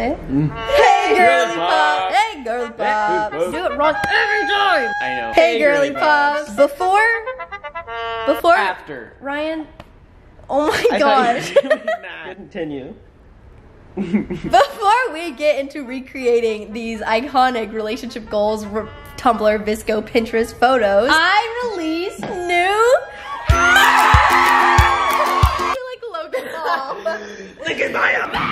Say mm. it. Hey, girly pop. Hey, girly pop. Do it wrong every time. I know. Hey, girly pops. Before, before After. Ryan. Oh my I gosh. thought you were doing that. Continue. Before we get into recreating these iconic relationship goals, r- Tumblr, VSCO, Pinterest photos, I released new. like Logan Paul. Look at my Okay. Guys,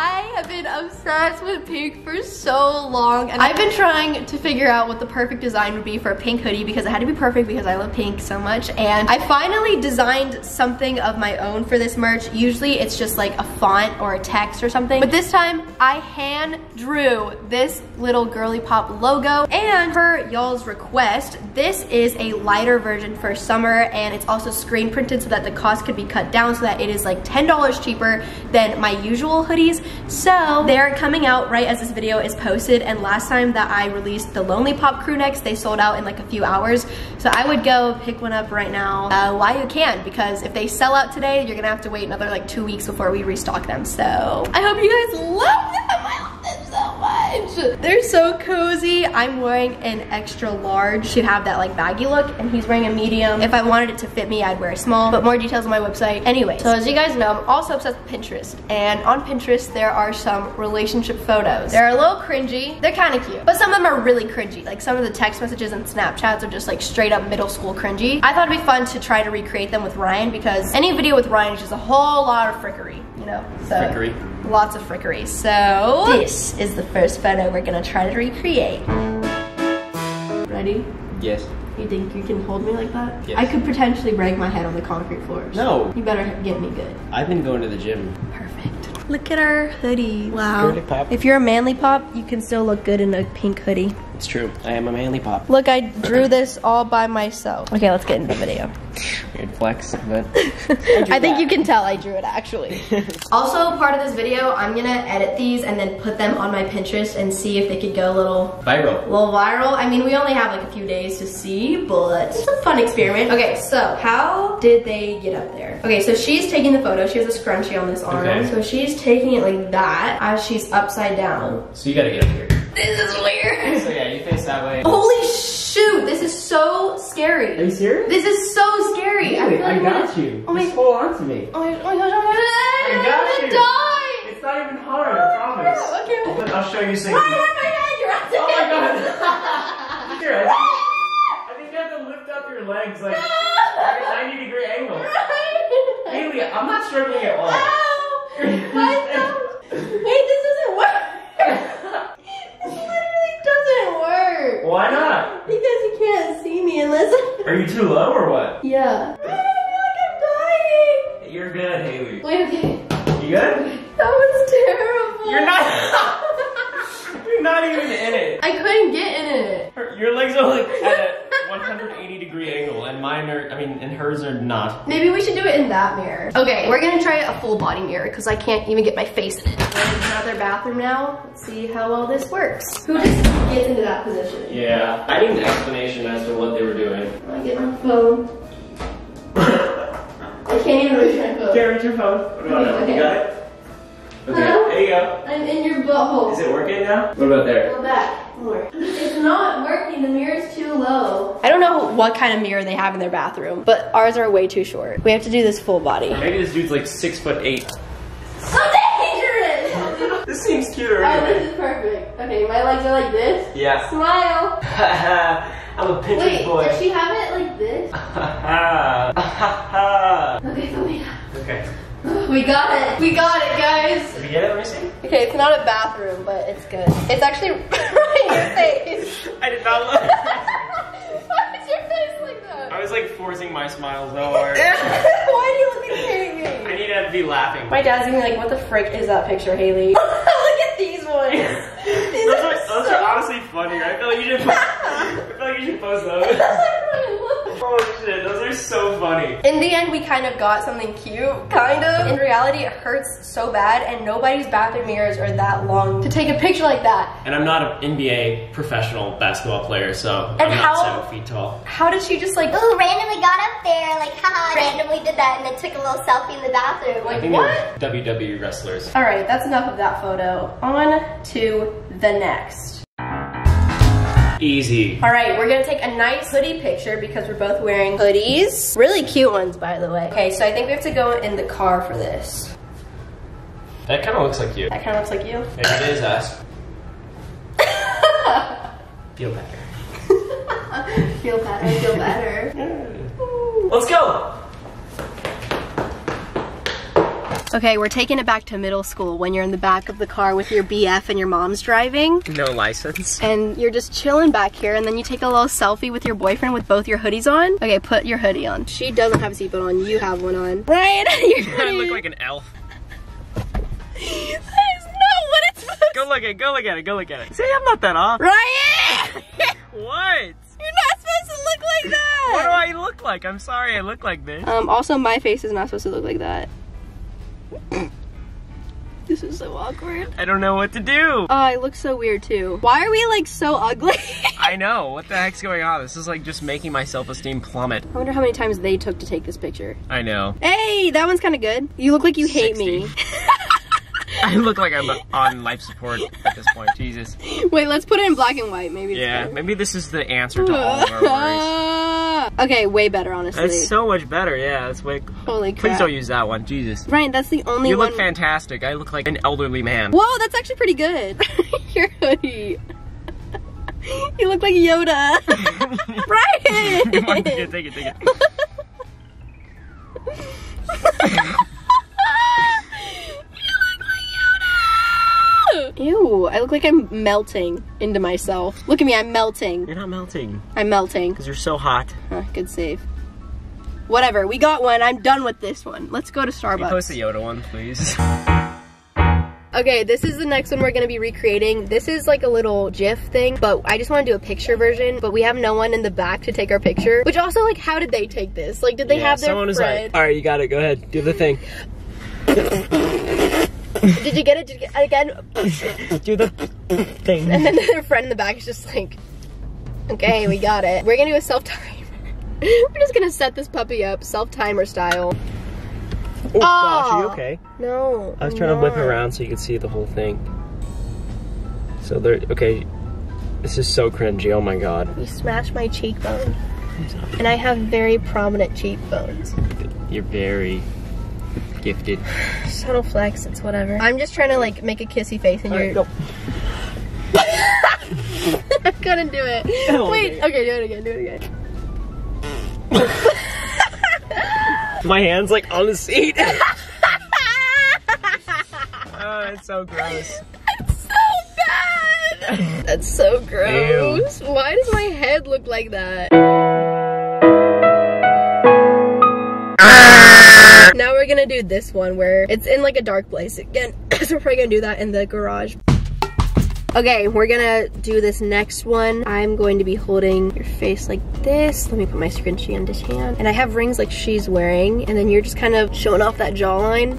I have been obsessed with pink for so long, and I've been trying to figure out what the perfect design would be for a pink hoodie because it had to be perfect because I love pink so much. And I finally designed something of my own for this merch. Usually it's just like a font or a text or something, but this time I hand drew this little girly pop logo. And per y'all's request, this is a lighter version for summer, and it's also screen printed so that the cost could be cut down so that it is like $10 cheaper than my usual hoodies. So they're coming out right as this video is posted. And last time that I released the Lonely Pop crew necks, they sold out in like a few hours. So I would go pick one up right now uh, you can because if they sell out today, you're gonna have to wait another like two weeks before we restock them. So I hope you guys love them. They're so cozy. I'm wearing an extra large Should have that like baggy look and he's wearing a medium. If I wanted it to fit me, I'd wear a small, but more details on my website. Anyway, so as you guys know, I'm also obsessed with Pinterest. And on Pinterest, there are some relationship photos. They're a little cringy. They're kind of cute, but some of them are really cringy. Like some of the text messages and Snapchats are just like straight up middle school cringy. I thought it'd be fun to try to recreate them with Ryan because any video with Ryan is just a whole lot of frickery, know? So Frickery. Lots of frickery. So this is the first photo we're gonna try to recreate. Ready? Yes. You think you can hold me like that? Yes. I could potentially break my head on the concrete floors. No. You better get me good. I've been going to the gym. Perfect. Look at our hoodie. Wow. Girly pop. If you're a manly pop, you can still look good in a pink hoodie. It's true. I am a manly pop. Look, I drew this all by myself. Okay, let's get into the video. Weird flex, but I think you can tell I drew it actually. also, part of this video, I'm gonna edit these and then put them on my Pinterest and see if they could go a little viral. a little viral. I mean, we only have like a few days to see, but it's a fun experiment. Okay, so how did they get up there? Okay, so she's taking the photo. She has a scrunchie on this arm. Okay. So she's taking it like that as she's upside down. So you gotta get up here. This is weird. So yeah, you face that way. Holy shoot, this is so scary. Are you serious? This is so scary. I, feel like I got you. Oh my, Just hold on to me. oh my, oh my gosh, oh my gosh, I'm got gonna die. It's not even hard, I promise. Oh, okay. But I'll show you something. Ryan, on my head, you're out Oh my god. Here, I think, I think you have to lift up your legs like at a 90 degree angle. Haley, I'm not struggling at all. Ow! My thumb. Wait, this doesn't work. this literally doesn't work. Why not? Because you can't see me unless I... Are you too low or what? Yeah. I feel like I'm dying. You're good, Haley. Wait, okay. You good? That was terrible. You're not. You're not even in it. I couldn't get in it. Her- Your legs are like at a 180 degree angle, and mine are. I mean, and hers are not. Maybe we should do it in that mirror. Okay, we're gonna try a full body mirror because I can't even get my face in it. We're in another bathroom now. Let's see how well this works. Who just gets into that position? Yeah. I need an explanation as to what they were doing. I get my phone. I can't even reach my phone. Can't reach your phone. What about it? Okay. You got it? Okay, Huh? there you go. I'm in your butthole. Is it working now? What about there? Go back. More. It's not working. The mirror's too low. I don't know what kind of mirror they have in their bathroom, but ours are way too short. We have to do this full body. Maybe this dude's like six foot eight. So dangerous! This seems cuter anyway. oh, anyway. this is perfect. Okay, my legs are like this. Yeah. Smile. I'm a Pinterest Wait, boy. does she have it like this? Okay, put me down. okay. We got it. We got it, guys. Did you get it? Let me see. Okay, it's not a bathroom, but it's good. It's actually right in your face. I did not look. Why is your face like that? I was like forcing my smile so hard. Why do you look like kidding I need to be laughing. My dad's gonna be like, what the frick is that picture, Haley? look at these ones. These Those are are, those so- are honestly funny. I feel like you should. Post, I feel like you should post those. Oh shit, those are so funny. In the end, we kind of got something cute, kind of. In reality, it hurts so bad, and nobody's bathroom mirrors are that long to take a picture like that. And I'm not an NBA professional basketball player, so And I'm how- not seven feet tall. How did she just like, Ooh, randomly got up there, like, haha, randomly did that, and then took a little selfie in the bathroom. I Like, think what? they're WWE wrestlers. All right, that's enough of that photo. On to the next. Easy. All right, we're gonna take a nice hoodie picture because we're both wearing hoodies. Really cute ones, by the way. Okay, so I think we have to go in the car for this. That kind of looks like you. That kind of looks like you. Maybe it is us. Feel better. feel better, feel better. Let's go. Okay, we're taking it back to middle school when you're in the back of the car with your BF and your mom's driving. No license. And you're just chilling back here, and then you take a little selfie with your boyfriend with both your hoodies on. Okay, put your hoodie on. She doesn't have a seatbelt on. You have one on. Ryan, your I look like an elf. that is not what it's supposed Go look at it. Go look at it. Go look at it. See, I'm not that off. Ryan! What? You're not supposed to look like that! What do I look like? I'm sorry I look like this. Um, also, my face is not supposed to look like that. This is so awkward. I don't know what to do. Ah, oh, I look so weird too. Why are we like so ugly? I know. What the heck's going on? This is like just making my self-esteem plummet. I wonder how many times they took to take this picture. I know. Hey, that one's kind of good. You look like you hate me. I look like I'm on life support at this point. Jesus. Wait, let's put it in black and white. Maybe. Yeah, maybe this is the answer to all of our worries. okay, way better, honestly. That's so much better. Yeah, that's way. Holy crap. Please don't use that one. Jesus. Ryan, that's the only You one. look fantastic. I look like an elderly man. Whoa, that's actually pretty good. Your hoodie. you look like Yoda. Ryan! Come on, take it, take it, take it. I look like I'm melting into myself. Look at me, I'm melting. You're not melting I'm melting. because you're so hot. Huh, good save. Whatever, we got one. I'm done with this one. Let's go to Starbucks. Can post the Yoda one, please? Okay, this is the next one we're gonna be recreating. This is like a little GIF thing, but I just wanna do a picture version, but we have no one in the back to take our picture. Which also, like, how did they take this? Like, did they have their someone was friend? like, all right, you got it. Go ahead, do the thing. Did you get it? Did you get it again? Do the thing. And then their friend in the back is just like, okay, we got it. We're gonna do a self-timer. We're just gonna set this puppy up, self-timer style. Oh gosh, are you okay? No. I was trying to whip around so you could see the whole thing. So there, okay. This is so cringy. Oh my god. You smashed my cheekbone. And I have very prominent cheekbones. You're very gifted. Subtle flex, it's whatever. I'm just trying to like make a kissy face and you're. I couldn't do it. Oh, Wait, okay. okay, do it again, do it again. My hand's like on the seat. oh, it's so gross. so bad. That's so gross. Why does my head look like that? Gonna do this one where it's in like a dark place again. so we're probably gonna do that in the garage. Okay, we're gonna do this next one. I'm going to be holding your face like this. Let me put my scrunchie on this hand. And I have rings like she's wearing, and then you're just kind of showing off that jawline.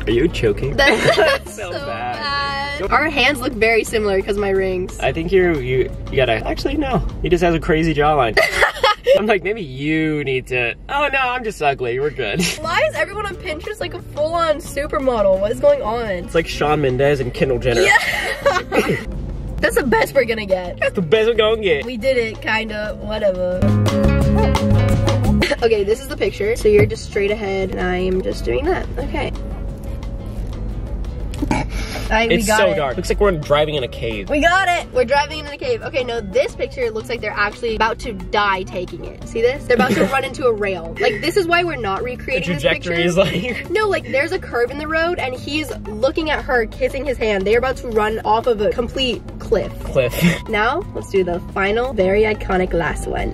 Are you choking? That's so so bad. bad. Our hands look very similar because my rings. I think you're you you gotta actually no. He just has a crazy jawline. I'm like maybe you need to. Oh no, I'm just ugly. We're good. Why is everyone on Pinterest like a full-on supermodel? What is going on? It's like Shawn Mendes and Kendall Jenner. Yeah. That's the best we're gonna get. That's the best we're gonna get. We did it, kinda, whatever. okay, this is the picture. So you're just straight ahead, and I am just doing that. Okay. I, we got so it. dark. Looks like we're driving in a cave. We got it! We're driving in a cave. Okay, no, this picture looks like they're actually about to die taking it. See this? They're about to run into a rail. Like, this is why we're not The recreating this picture. is like No, like there's a curve in the road and he's looking at her, kissing his hand. They're about to run off of a complete cliff. cliff. Now, let's do the final, very iconic last one.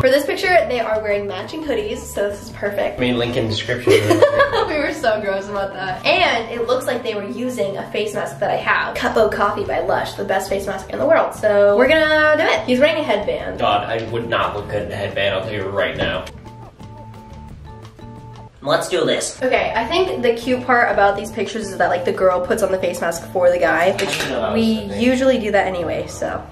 For this picture, they are wearing matching hoodies, so this is perfect. I mean, link in description. we were so gross about that. And it looks like they were using a face mask that I have. Cup O' Coffee by Lush, the best face mask in the world. So we're gonna do it. He's wearing a headband. God, I would not look good in a headband, I'll tell you right now. Let's do this. Okay, I think the cute part about these pictures is that like the girl puts on the face mask for the guy, which didn't know that was we usually do that anyway, so.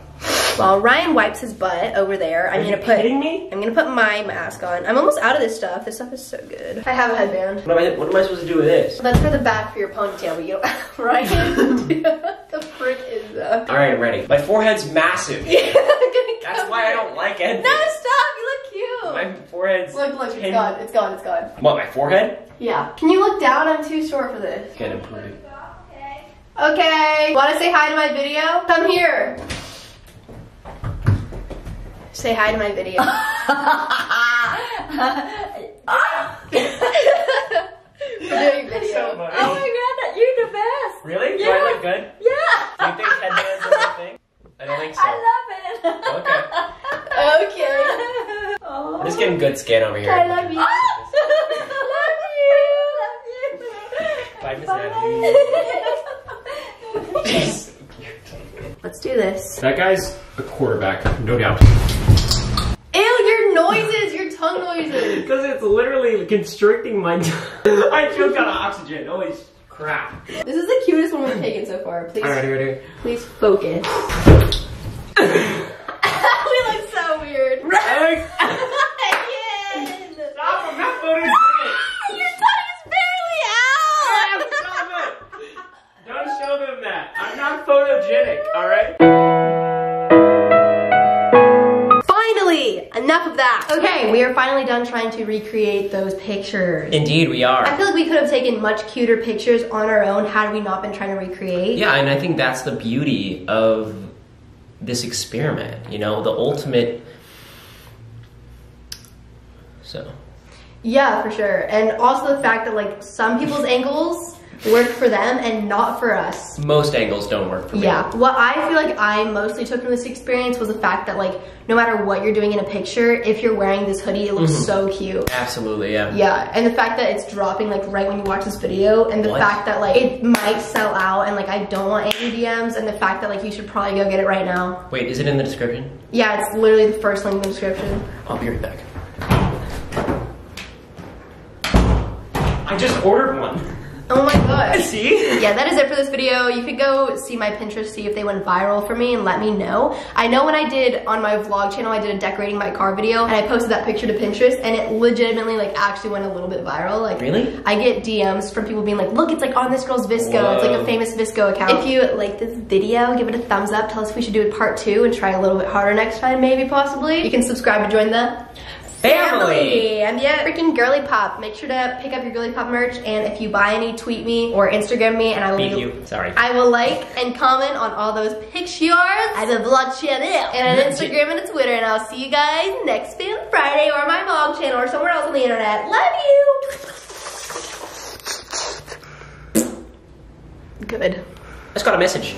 While Ryan wipes his butt over there, I'm Are gonna you put kidding me? I'm gonna put my mask on. I'm almost out of this stuff. This stuff is so good. I have a headband. What am I, what am I supposed to do with this? That's for the back for your ponytail, but you don't Ryan. the frick is that? Alright, I'm ready. My forehead's massive. Yeah, That's why I don't like it. No, stop! You look cute. My forehead's. Look, look, it's 10 gone. It's gone. It's gone. What, my forehead? Yeah. Can you look down? I'm too short for this. Can't improve it. Okay. Want to say hi to my video? Come here. Say hi to my video. We're doing video. So funny. oh my god, that you're the best. Really? Do I look good? Yeah. Do you think headbands are my thing? I don't think so. I love it. Okay. okay. Oh. I'm just getting good skin over here. I love you. Ah! love you. Love you. Bye, Miss Bye. Let's do this. That guy's a quarterback, no doubt. Ew, your noises, your tongue noises. Because it's literally constricting my I choked out of oxygen. Holy crap. This is the cutest one we've taken so far. Please, Alright, ready? please focus. we look so weird. Alex! Ryan! Stop, I'm not voting we are finally done trying to recreate those pictures. Indeed, we are. I feel like we could have taken much cuter pictures on our own had we not been trying to recreate. Yeah, and I think that's the beauty of this experiment, you know, the ultimate. So. Yeah, for sure. And also the fact that like some people's angles work for them and not for us. Most angles don't work for me. Yeah. What I feel like I mostly took from this experience was the fact that like no matter what you're doing in a picture, if you're wearing this hoodie, it looks Mhm. so cute. Absolutely, yeah. Yeah, and the fact that it's dropping like right when you watch this video, and the What? fact that like it might sell out, and like I don't want any DMs, and the fact that like you should probably go get it right now. Wait, is it in the description? Yeah, it's literally the first link in the description. I'll be right back. I just ordered one. Oh my god. See? Yeah, that is it for this video. You could go see my Pinterest, see if they went viral for me and let me know. I know when I did on my vlog channel, I did a decorating my car video and I posted that picture to Pinterest and it legitimately like actually went a little bit viral. Like Really? I get DMs from people being like, look, it's like on this girl's VSCO. It's like a famous VSCO account. If you like this video, give it a thumbs up. Tell us if we should do a part two and try a little bit harder next time, maybe possibly. You can subscribe to join the Family. and yeah, freaking girly pop. Make sure to pick up your girly pop merch. And if you buy any, tweet me or Instagram me, and I will. Beat you. Sorry. I will like and comment on all those pictures. I have a vlog channel and an Instagram and a Twitter. And I'll see you guys next Fan Friday or my vlog channel or somewhere else on the internet. Love you. Good. I just got a message.